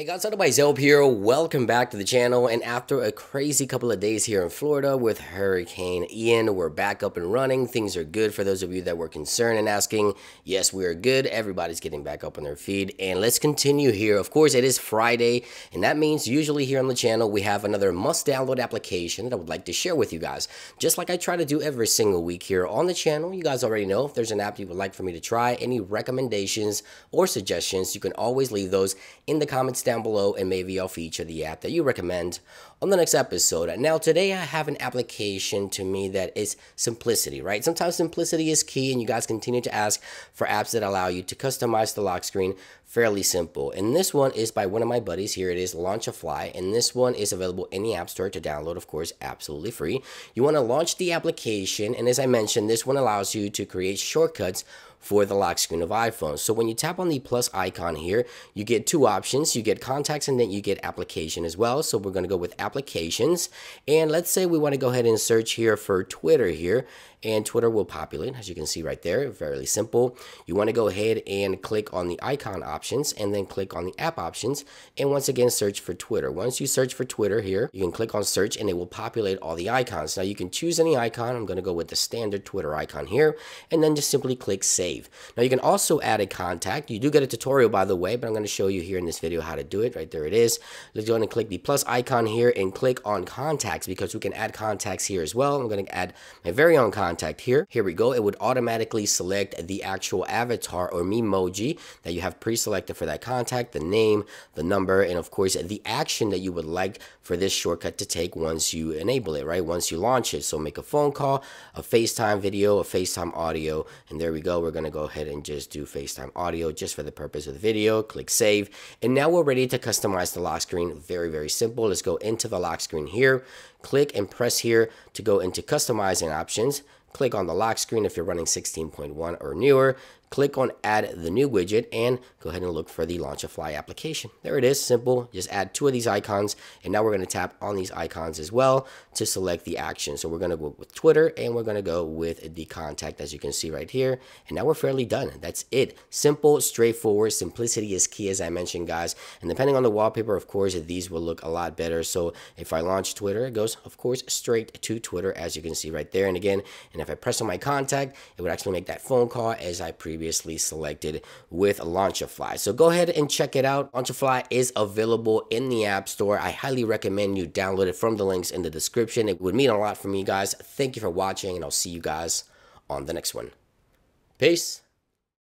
Hey guys, iDeviceHelp here. Welcome back to the channel. And after a crazy couple of days here in Florida with Hurricane Ian, we're back up and running. Things are good for those of you that were concerned and asking. Yes, we are good. Everybody's getting back up on their feet. And let's continue here. Of course, it is Friday, and that means usually here on the channel we have another must download application that I would like to share with you guys. Just like I try to do every single week here on the channel. You guys already know if there's an app you would like for me to try, any recommendations or suggestions, you can always leave those in the comments down below and maybe I'll feature the app that you recommend on the next episode. Now today I have an application to me that is simplicity, right? Sometimes simplicity is key and you guys continue to ask for apps that allow you to customize the lock screen fairly simple. And this one is by one of my buddies. Here it is, Launchify. And this one is available in the App Store to download, of course, absolutely free. You want to launch the application. And as I mentioned, this one allows you to create shortcuts for the lock screen of iPhone. So when you tap on the plus icon here, you get two options. You get contacts and then you get application as well. So we're going to go with applications. And let's say we want to go ahead and search here for Twitter here and Twitter will populate as you can see right there. Very simple. You want to go ahead and click on the icon options and then click on the app options. And once again, search for Twitter. Once you search for Twitter here, you can click on search and it will populate all the icons. Now you can choose any icon. I'm going to go with the standard Twitter icon here and then just simply click save. Now you can also add a contact. You do get a tutorial by the way, but I'm going to show you here in this video how to do it. Right there it is. Let's go ahead and click the plus icon here and click on contacts because we can add contacts here as well. I'm going to add my very own contact contact here. Here we go. It would automatically select the actual avatar or memoji that you have pre-selected for that contact, the name, the number, and of course the action that you would like for this shortcut to take once you enable it, right? Once you launch it. So make a phone call, a FaceTime video, a FaceTime audio, and there we go. We're going to go ahead and just do FaceTime audio just for the purpose of the video. Click save. And now we're ready to customize the lock screen. Very, very simple. Let's go into the lock screen here. Click and press here to go into customizing options. Click on the lock screen if you're running 16.1 or newer click on add the new widget and go ahead and look for the Launchify application. There it is, simple. Just add two of these icons and now we're going to tap on these icons as well to select the action. So we're going to go with Twitter and we're going to go with the contact as you can see right here. And now we're fairly done. That's it. Simple, straightforward. Simplicity is key as I mentioned guys. And depending on the wallpaper, of course, these will look a lot better. So if I launch Twitter, it goes of course straight to Twitter as you can see right there. And again, and if I press on my contact, it would actually make that phone call as I previously previously selected with Launchify. So go ahead and check it out. Launchify is available in the App Store. I highly recommend you download it from the links in the description. It would mean a lot for me, guys. Thank you for watching, and I'll see you guys on the next one. Peace.